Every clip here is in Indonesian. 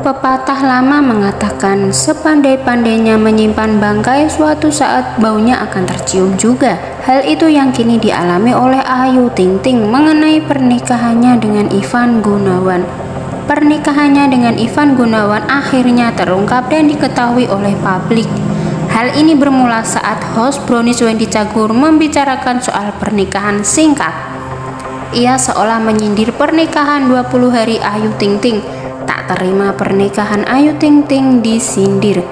Pepatah lama mengatakan sepandai-pandainya menyimpan bangkai suatu saat baunya akan tercium juga. Hal itu yang kini dialami oleh Ayu Ting Ting mengenai pernikahannya dengan Ivan Gunawan. Pernikahannya dengan Ivan Gunawan akhirnya terungkap dan diketahui oleh publik. Hal ini bermula saat host Brownies Wendy Cagur membicarakan soal pernikahan singkat. Ia seolah menyindir pernikahan 20 hari Ayu Ting Ting Tak terima pernikahan Ayu Ting Ting disindir.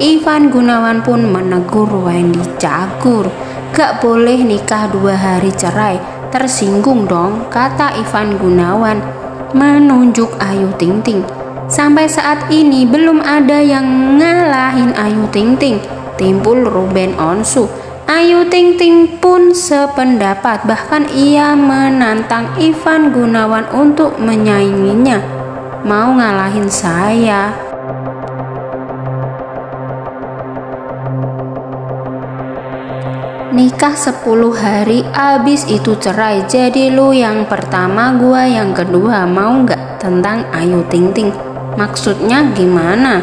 Ivan Gunawan pun menegur Wendy Cagur. Gak boleh nikah dua hari cerai. Tersinggung dong, kata Ivan Gunawan. Menunjuk Ayu Ting Ting. Sampai saat ini belum ada yang ngalahin Ayu Ting Ting. Timbul Ruben Onsu. Ayu Ting Ting pun sependapat, bahkan ia menantang Ivan Gunawan untuk menyainginya mau ngalahin saya. Nikah 10 hari abis itu cerai. Jadi lu yang pertama gua yang kedua. Mau nggak tentang Ayu Ting Ting? Maksudnya gimana?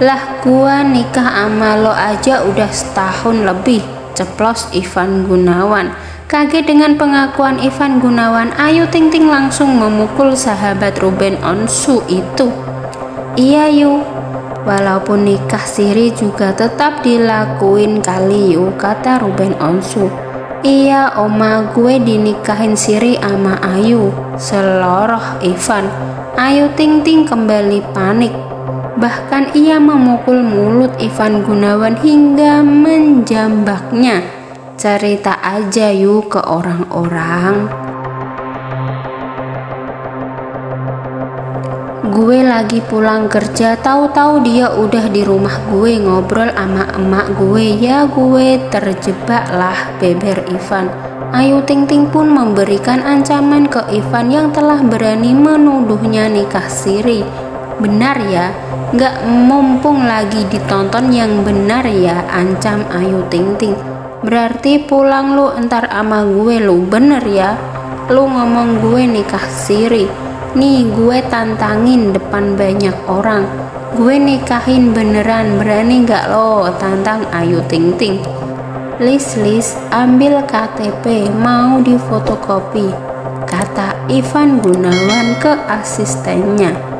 Lah gua nikah sama lo aja udah setahun lebih. Ceplos Ivan Gunawan Kaget dengan pengakuan Ivan Gunawan, Ayu Ting Ting langsung memukul sahabat Ruben Onsu itu. Iya yu, walaupun nikah siri juga tetap dilakuin kali yu, kata Ruben Onsu. Iya oma gue dinikahin siri ama Ayu, seloroh Ivan. Ayu Ting Ting kembali panik. Bahkan ia memukul mulut Ivan Gunawan hingga menjambaknya cerita aja yuk ke orang-orang. Gue lagi pulang kerja, tahu-tahu dia udah di rumah gue ngobrol sama emak gue. Ya gue terjebak lah beber Ivan. Ayu Ting Ting pun memberikan ancaman ke Ivan yang telah berani menuduhnya nikah siri. Benar ya, gak mumpung lagi ditonton yang benar ya, ancam Ayu Ting Ting. Berarti pulang lu entar ama gue lu. Bener ya? Lu ngomong gue nikah siri. Nih gue tantangin depan banyak orang. Gue nikahin beneran berani gak lo? Tantang Ayu Ting Ting Lis Lis ambil KTP mau difotokopi Kata Ivan Gunawan ke asistennya